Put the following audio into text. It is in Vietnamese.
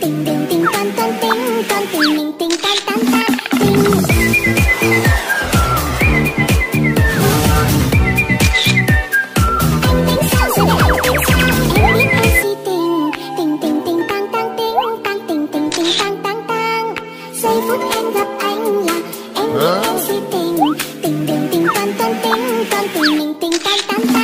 tình tình tình tan tan tình. Tan tình mình tình tan giây phút em gặp anh là em biết em si tình. Tình tình tình tan tan tình tan tình mình tình tan tan.